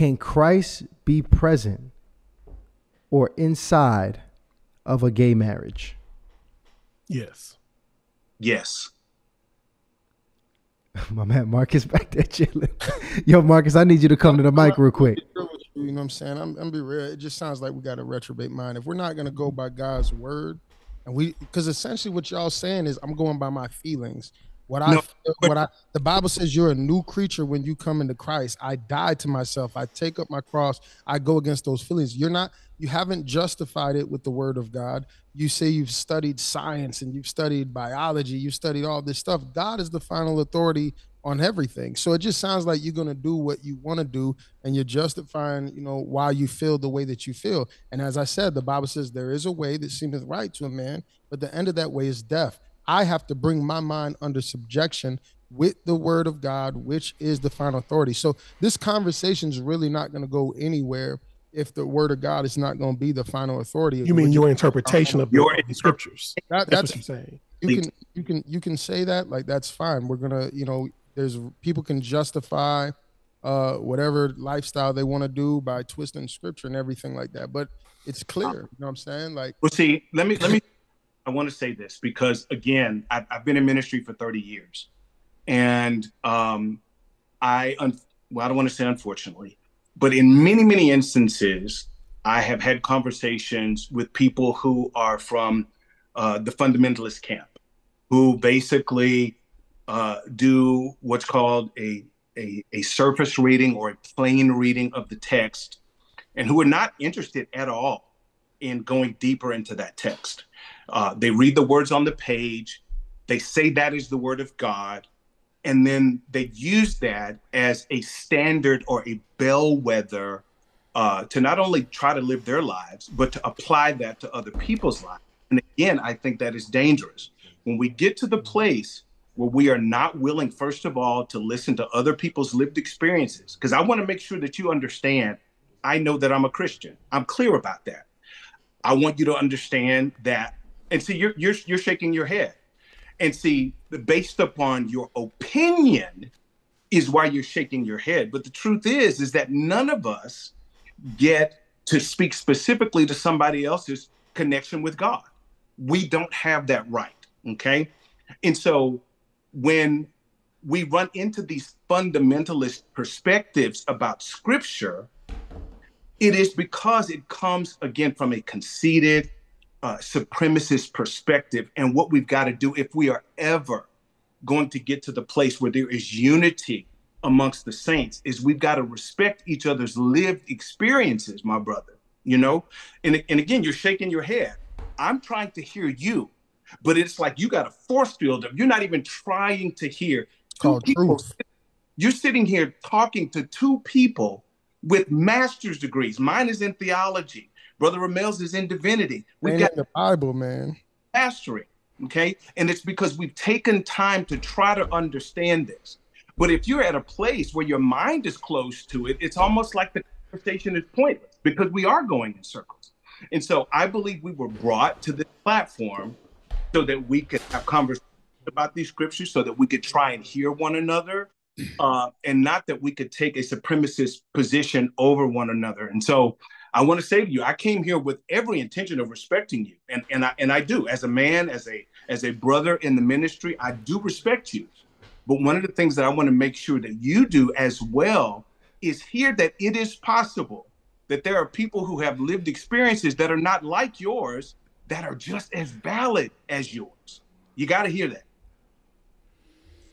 Can Christ be present or inside of a gay marriage? Yes. Yes. My man Marcus back there chilling. Yo, Marcus, I need you to come to the mic real quick. You know what I'm saying? I'm, I'm be real. It just sounds like we got a reprobate mind. If we're not gonna go by God's word, and we, because essentially what y'all saying is, I'm going by my feelings. What I, No, what I, the Bible says you're a new creature when you come into Christ. I die to myself. I take up my cross. I go against those feelings. You're not, you haven't justified it with the word of God. You say you've studied science and you've studied biology. You've studied all this stuff. God is the final authority on everything. So it just sounds like you're going to do what you want to do and you're justifying, you know, why you feel the way that you feel. And as I said, the Bible says there is a way that seemeth right to a man, but the end of that way is death. I have to bring my mind under subjection with the word of God, which is the final authority. So this conversation is really not going to go anywhere if the word of God is not going to be the final authority. You mean your interpretation of Your the scriptures? That- That's, that's what you're saying. you can you can you can say that like that's fine we're gonna you know there's people can justify uh whatever lifestyle they want to do by twisting scripture and everything like that but it's clear you know what i'm saying like Well, see, let me let me. I want to say this because again, I've, I've been in ministry for 30 years, and um, I un- well, I don't want to say unfortunately, but in many many instances, I have had conversations with people who are from uh, the fundamentalist camp, who basically uh, do what's called a, a a surface reading or a plain reading of the text, and who are not interested at all in going deeper into that text. Uh, they read the words on the page, they say that is the word of God, and then they use that as a standard or a bellwether uh, to not only try to live their lives, but to apply that to other people's lives. And again, I think that is dangerous. When we get to the place where we are not willing, first of all, to listen to other people's lived experiences, because I want to make sure that you understand I know that I'm a Christian. I'm clear about that. I want you to understand that. And see, you're you're you're shaking your head. And see, based upon your opinion is why you're shaking your head. But the truth is, is that none of us get to speak specifically to somebody else's connection with God. We don't have that right. Okay. And so when we run into these fundamentalist perspectives about scripture, it is because it comes again from a conceited, uh, supremacist perspective. And what we've got to do if we are ever going to get to the place where there is unity amongst the saints is we've got to respect each other's lived experiences, my brother. You know, and, and again, you're shaking your head. I'm trying to hear you, but it's like you got a force field of you're not even trying to hear. Called people truth. you're sitting here talking to two people with master's degrees. Mine is in theology. Brother Ramel's is in divinity. We've Ain't got the bible man mastery. Okay. And it's because we've taken time to try to understand this. But if you're at a place where your mind is closed to it, it's almost like the conversation is pointless because we are going in circles. And so I believe we were brought to this platform so that we could have conversations about these scriptures, so that we could try and hear one another, uh, and not that we could take a supremacist position over one another. And so I want to say to you, I came here with every intention of respecting you, and and I and I do as a man, as a as a brother in the ministry, I do respect you. But one of the things that I want to make sure that you do as well is hear that it is possible that there are people who have lived experiences that are not like yours that are just as valid as yours. You got to hear that.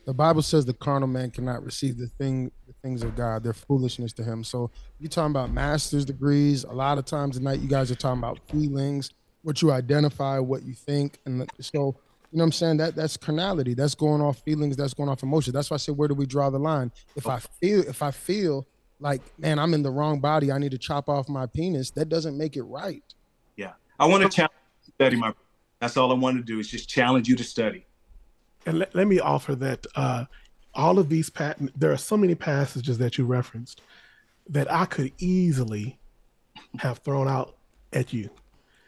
The bible says the carnal man cannot receive the thing the things of god. They're foolishness to him. So you're talking about master's degrees a lot of times tonight you guys are talking about feelings what you identify what you think. And so you know what i'm saying? That that's carnality. That's going off feelings. That's going off emotion that's why i say where do we draw the line? If i feel if i feel like man i'm in the wrong body i need to chop off my penis that doesn't make it right. Yeah. I want to challenge study my that's all I want to do is just challenge you to study. And let, let me offer that uh, all of these pat there are so many passages that you referenced that I could easily have thrown out at you.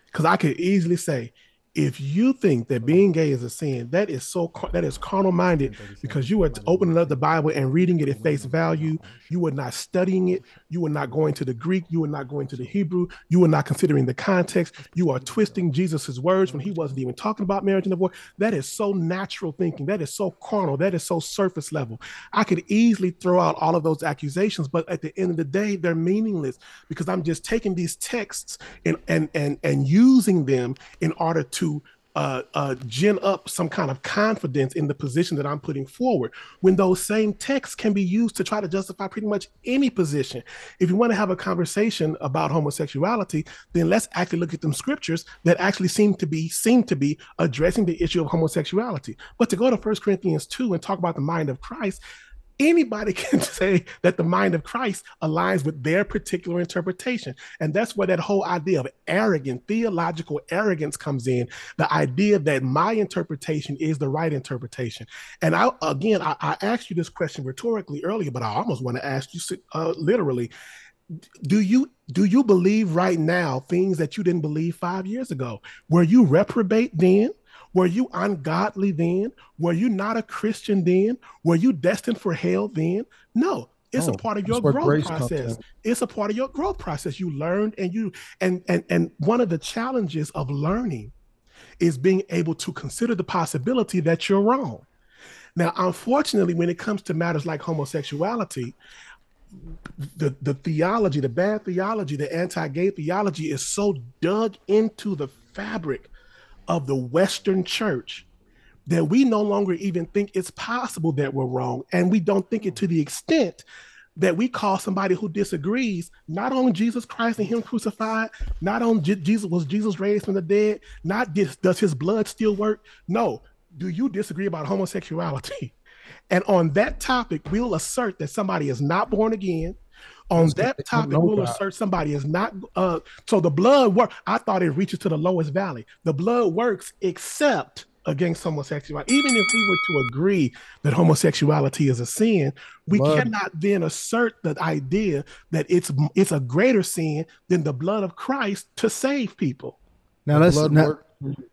Because I could easily say, if you think that being gay is a sin, that is so that is carnal minded because you are opening up the Bible and reading it at face value. You are not studying it. You are not going to the Greek. You are not going to the Hebrew. You are not considering the context. You are twisting Jesus's words when he wasn't even talking about marriage and divorce. That is so natural thinking. That is so carnal. That is so surface level. I could easily throw out all of those accusations, but at the end of the day, they're meaningless because I'm just taking these texts and and and and using them in order to uh, uh, gin up some kind of confidence in the position that I'm putting forward when those same texts can be used to try to justify pretty much any position. If you want to have a conversation about homosexuality, then let's actually look at them scriptures that actually seem to be seem to be addressing the issue of homosexuality. But to go to 1 Corinthians 2 and talk about the mind of Christ, anybody can say that the mind of Christ aligns with their particular interpretation. And that's where that whole idea of arrogant, theological arrogance comes in the idea that my interpretation is the right interpretation. And I, again, I, I asked you this question rhetorically earlier, but I almost want to ask you uh, literally. Do you do you believe right now things that you didn't believe five years ago? Were you reprobate then? Were you ungodly then? Were you not a Christian then? Were you destined for hell then? No, it's oh, a part of your growth process. It's a part of your growth process. You learned and you and and and one of the challenges of learning is being able to consider the possibility that you're wrong. Now, unfortunately, when it comes to matters like homosexuality, the the theology, the bad theology, the anti-gay theology is so dug into the fabric of the Western church that we no longer even think it's possible that we're wrong. And we don't think it to the extent that we call somebody who disagrees not on Jesus Christ and Him crucified, not on Jesus was Jesus raised from the dead, not does, does His blood still work? No. Do you disagree about homosexuality? And on that topic, we'll assert that somebody is not born again, on that topic we'll assert somebody is not uh so the blood work i thought it reaches to the lowest valley. The blood works except against homosexuality even if we were to agree that homosexuality is a sin we blood. cannot then assert the idea that it's it's a greater sin than the blood of christ to save people. Now let's not,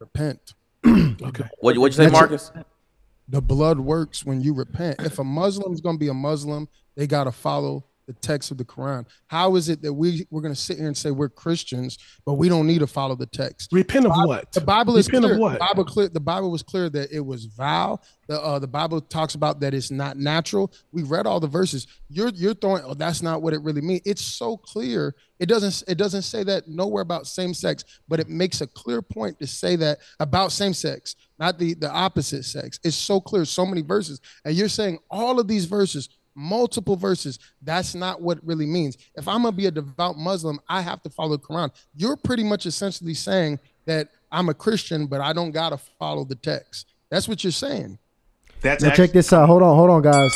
repent. Okay. What what you say marcus? The blood works when you repent. If a muslim's going to be a muslim they got to follow the text of the Quran. How is it that we we're going to sit here and say we're Christians, but we don't need to follow the text? Repent of Bible, what? The Bible is Repent clear. Of what? The Bible clear. The Bible was clear that it was vow. The uh, the Bible talks about that it's not natural. We read all the verses. You're you're throwing. Oh, that's not what it really means. It's so clear. It doesn't it doesn't say that nowhere about same sex, but it makes a clear point to say that about same sex, not the the opposite sex. It's so clear. So many verses, and you're saying all of these verses multiple verses. That's not what it really means. If I'm gonna be a devout Muslim, I have to follow the Quran. You're pretty much essentially saying that I'm a Christian, but I don't gotta follow the text. That's what you're saying. That's now check this out. Hold on, hold on, guys.